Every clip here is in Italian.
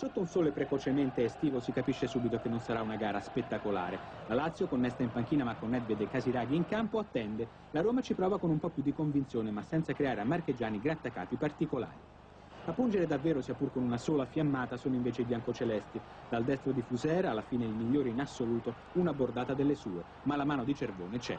Sotto un sole precocemente estivo si capisce subito che non sarà una gara spettacolare. La Lazio, con Nesta in panchina ma con Nedved e Casiraghi in campo, attende. La Roma ci prova con un po' più di convinzione ma senza creare a marchegiani grattacapi particolari. A pungere davvero, sia pur con una sola fiammata, sono invece i biancocelesti. Dal destro di Fusera, alla fine il migliore in assoluto, una bordata delle sue, ma la mano di Cervone c'è.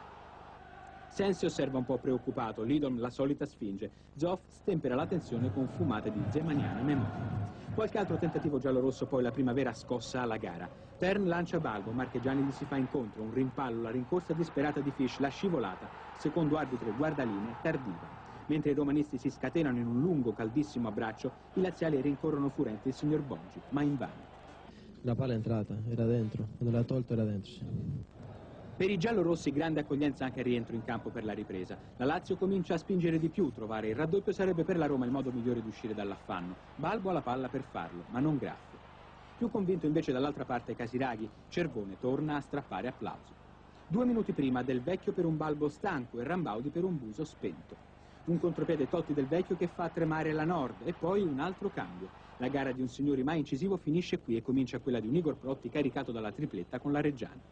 Sensi osserva un po' preoccupato, Lidom la solita sfinge. Zoff stempera la tensione con fumate di zemaniana memoria. Qualche altro tentativo giallo-rosso poi la primavera scossa alla gara. Tern lancia Balbo, Marchegiani gli si fa incontro, un rimpallo, la rincorsa disperata di Fish, la scivolata, secondo arbitro e guardaline, tardiva. Mentre i romanisti si scatenano in un lungo, caldissimo abbraccio, i laziali rincorrono furenti il signor Bongi, ma invano. La palla è entrata, era dentro, quando l'ha tolto era dentro. Sì. Per i giallorossi grande accoglienza anche al rientro in campo per la ripresa. La Lazio comincia a spingere di più, trovare il raddoppio sarebbe per la Roma il modo migliore di uscire dall'affanno. Balbo ha la palla per farlo, ma non graffio. Più convinto invece dall'altra parte Casiraghi, Cervone torna a strappare applausi. Due minuti prima del vecchio per un balbo stanco e Rambaudi per un buso spento. Un contropiede Totti del vecchio che fa tremare la Nord e poi un altro cambio. La gara di un signori mai incisivo finisce qui e comincia quella di un Igor Protti caricato dalla tripletta con la Reggiana.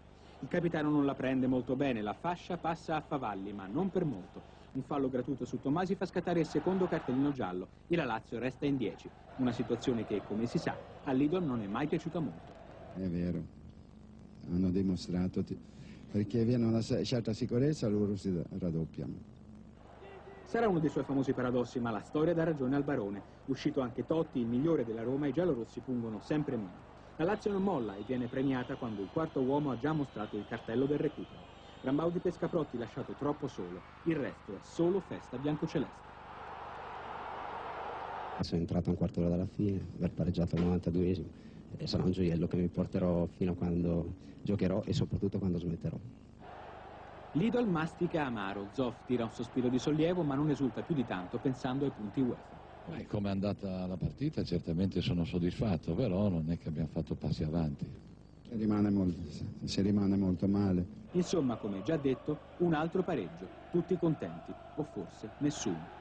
Il capitano non la prende molto bene, la fascia passa a Favalli, ma non per molto. Un fallo gratuito su Tomasi fa scattare il secondo cartellino giallo e la Lazio resta in 10. Una situazione che, come si sa, all'Idol non è mai piaciuta molto. È vero, hanno dimostrato, perché viene una certa sicurezza loro si raddoppiano. Sarà uno dei suoi famosi paradossi, ma la storia dà ragione al barone. Uscito anche Totti, il migliore della Roma, i giallorossi pungono sempre meno. La Lazio non molla e viene premiata quando il quarto uomo ha già mostrato il cartello del recupero. Rambaudi Pescaprotti lasciato troppo solo, il resto è solo festa biancoceleste. Sono entrato un quarto d'ora dalla fine, aver pareggiato al 92esimo e sarà un gioiello che mi porterò fino a quando giocherò e soprattutto quando smetterò. Lidl mastica amaro, Zoff tira un sospiro di sollievo ma non esulta più di tanto pensando ai punti UEFA. Beh, come è andata la partita certamente sono soddisfatto, però non è che abbiamo fatto passi avanti. Si rimane molto, si rimane molto male. Insomma, come già detto, un altro pareggio, tutti contenti, o forse nessuno.